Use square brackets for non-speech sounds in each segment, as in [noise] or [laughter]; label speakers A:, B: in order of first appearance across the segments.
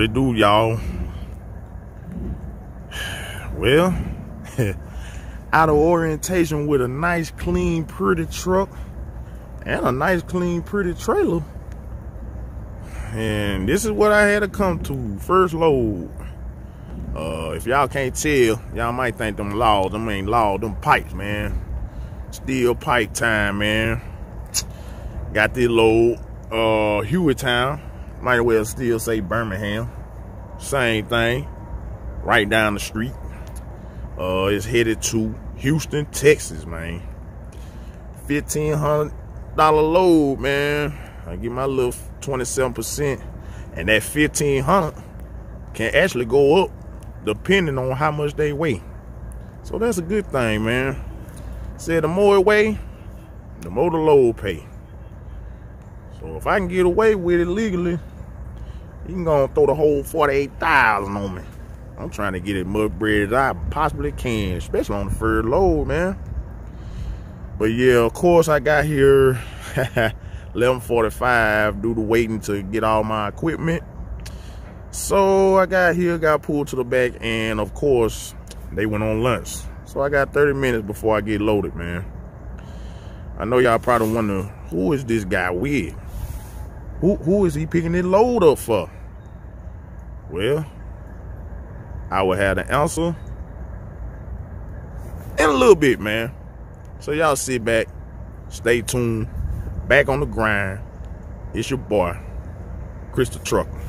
A: What it do, y'all? Well, [laughs] out of orientation with a nice, clean, pretty truck and a nice, clean, pretty trailer. And this is what I had to come to. First load. Uh, if y'all can't tell, y'all might think them laws, them ain't laws, them pipes, man. Steel pipe time, man. Got this load, uh, Hueytown. Might as well still say Birmingham. Same thing. Right down the street. Uh, it's headed to Houston, Texas, man. $1,500 load, man. I get my little 27%. And that 1500 can actually go up depending on how much they weigh. So that's a good thing, man. Said the more it weigh, the more the load pay. So if I can get away with it legally, you can go and throw the whole 48,000 on me. I'm trying to get it mud bread as I possibly can, especially on the third load, man. But yeah, of course I got here [laughs] 11:45 due to waiting to get all my equipment. So I got here, got pulled to the back, and of course they went on lunch. So I got 30 minutes before I get loaded, man. I know y'all probably wonder who is this guy with? Who who is he picking this load up for? Well, I will have the answer in a little bit, man. So y'all sit back, stay tuned, back on the grind. It's your boy, Chris Da Trucker.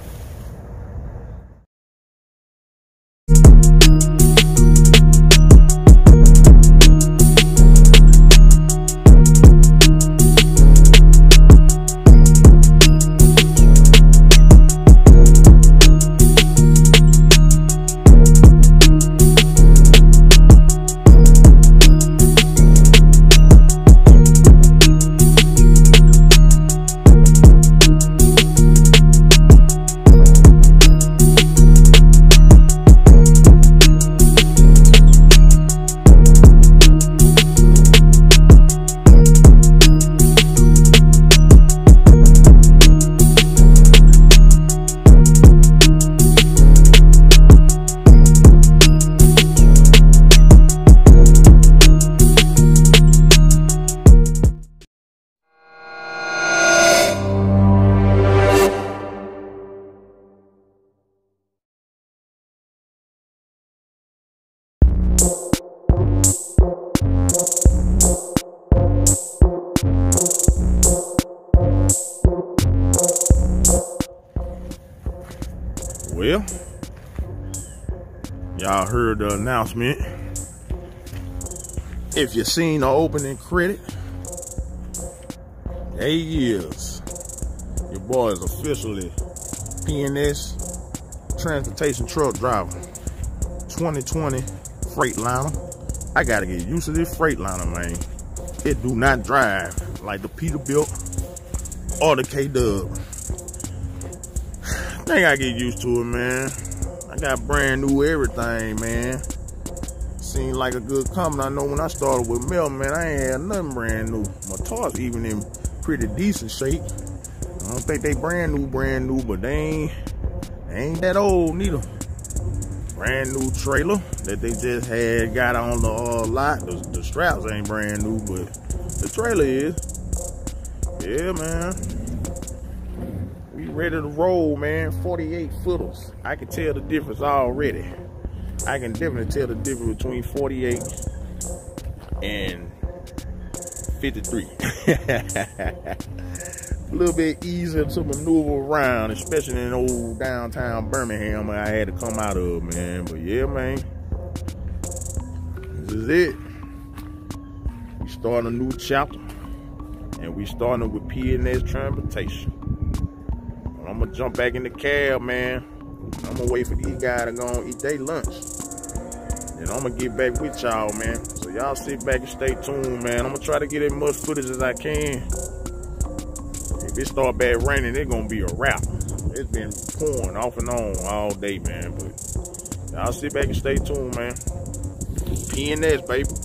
A: Well, y'all heard the announcement. If you seen the opening credit, he is. Your boy is officially P&S transportation truck driver. 2020 Freightliner. I gotta get used to this Freightliner, man. It do not drive like the Peterbilt or the K-Dub think I get used to it, man. I got brand new everything, man. Seemed like a good company. I know when I started with Mel, man, I ain't had nothing brand new. My toys even in pretty decent shape. I don't think they brand new, brand new, but they ain't, they ain't that old neither. Brand new trailer that they just had got on the uh, lot. The, the straps ain't brand new, but the trailer is. Yeah, man ready to roll, man. 48 footers. I can tell the difference already. I can definitely tell the difference between 48 and 53. [laughs] a little bit easier to maneuver around, especially in old downtown Birmingham I had to come out of, man. But yeah, man. This is it. We starting a new chapter. And we starting with P&S Transportation. I'm gonna jump back in the cab, man. I'm gonna wait for these guys to go and eat their lunch. And I'm gonna get back with y'all, man. So y'all sit back and stay tuned, man. I'm gonna try to get as much footage as I can. If it start bad raining, it's gonna be a wrap. It's been pouring off and on all day, man. But y'all sit back and stay tuned, man. P&S, baby.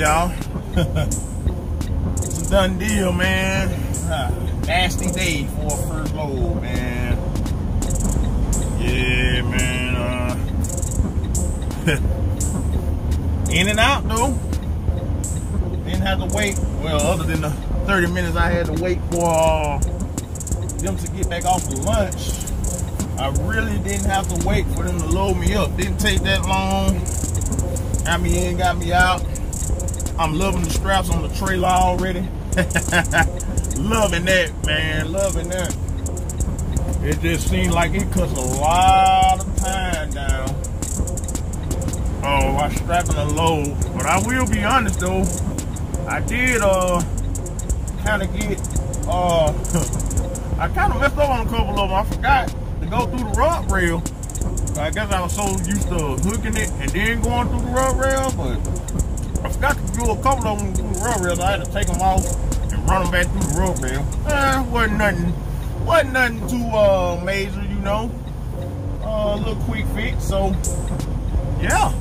A: y'all. it's [laughs] a done deal, man. Nasty day for a first load, man. Yeah, man. Uh, [laughs] in and out, though. Didn't have to wait. Well, other than the 30 minutes I had to wait for uh, them to get back off the lunch, I really didn't have to wait for them to load me up. Didn't take that long. Got me in, got me out. I'm loving the straps on the trailer already. [laughs] loving that, man. Loving that. It just seems like it cuts a lot of time down. Oh, I'm strapping a load. But I will be honest though, I did uh kind of get uh [laughs] I kind of messed up on a couple of them. I forgot to go through the rock rail. I guess I was so used to hooking it and then going through the rock rail, but I forgot to do a couple of them through the rails. I had to take them off and run them back through the rub rail. Eh, wasn't nothing, wasn't nothing too uh, major, you know. Uh, a uh, little quick fix, so yeah.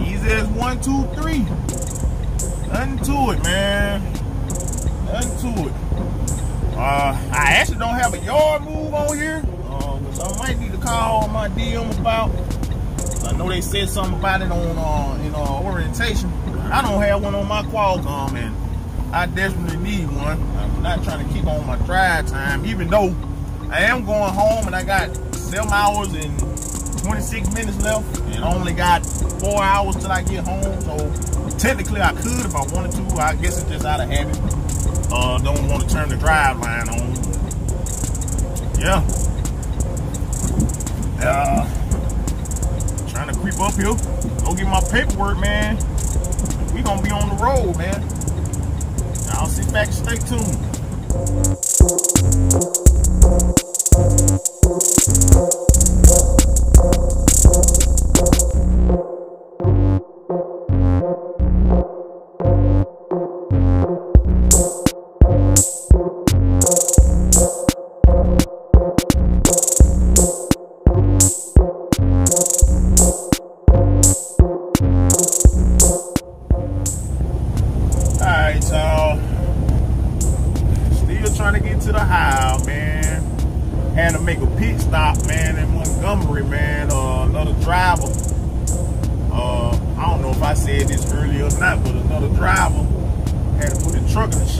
A: Easy as one, two, three. Nothing to it, man. Nothing to it. Uh, I actually don't have a yard move on here. Uh, I might need to call my DM about I know they said something about it on uh, in uh, orientation. I don't have one on my Qualcomm, and I desperately need one. I'm not trying to keep on my drive time, even though I am going home and I got seven hours and 26 minutes left, and I only got four hours till I get home. So technically, I could if I wanted to. I guess it's just out of habit. Uh, don't want to turn the drive line on. Yeah. Uh, creep up here, go get my paperwork, man. We gonna be on the road, man. I'll sit back, stay tuned.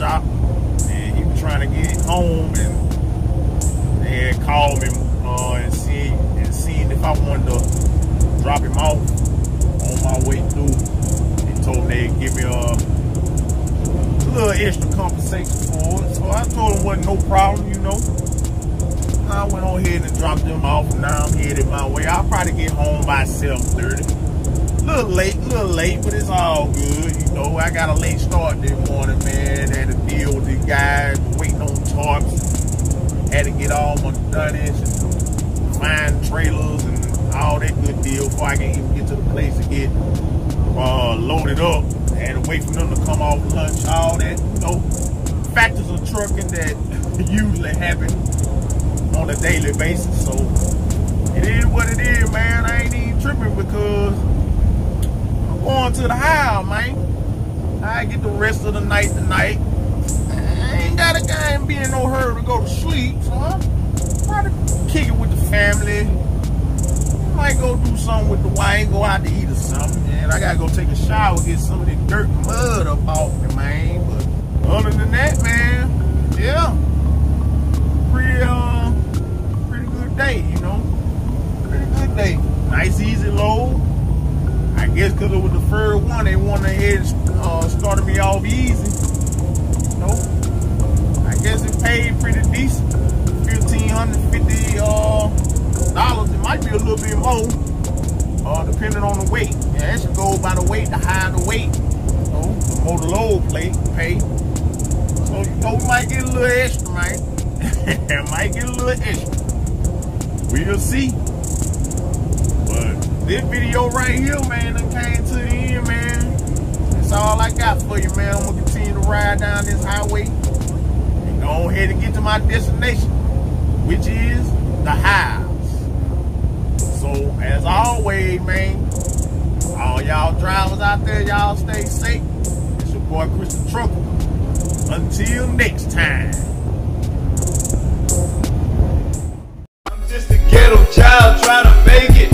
A: shop and he was trying to get home and they had called me uh, and see and seen if I wanted to drop him off on my way through. He told me they'd give me a little extra compensation for it. So I told him wasn't no problem, you know. I went on ahead and dropped them off. Now I'm headed my way. I'll probably get home by 7.30 little late, little late, but it's all good. You know, I got a late start this morning, man. Had to deal with the guys waiting on tarps. Had to get all my nutters and find trailers and all that good deal before I can even get to the place to get uh, loaded up. Had to wait for them to come off lunch, all that. You know, factors of trucking that [laughs] usually happen on a daily basis. So it is what it is, man. I ain't even tripping because going to the house, man. I get the rest of the night tonight. I ain't got a guy ain't be in no hurry to go to sleep, so I'm probably kick it with the family. Might go do something with the wife, go out to eat or something, and I gotta go take a shower, get some of the dirt and mud up off me, man. But other than that, man, yeah. Pretty um uh, pretty good day, you know. Pretty good day. Nice easy load guess because it was the first one, they went ahead and uh, started me off easy. Nope. I guess it paid pretty decent. $1,550 uh, dollars. It might be a little bit more, uh, depending on the weight. Yeah, it should go by the weight, the higher the weight. So, the more the low plate pay. So, you know, we might get a little extra, man. [laughs] might get a little extra. We'll see this video right here, man, that came to the end, man. That's all I got for you, man. I'm going to continue to ride down this highway and go ahead and get to my destination, which is the highs. So, as always, man, all y'all drivers out there, y'all stay safe. It's your boy, Chris Da Trucker. Until next time.
B: I'm just a ghetto child trying to make it.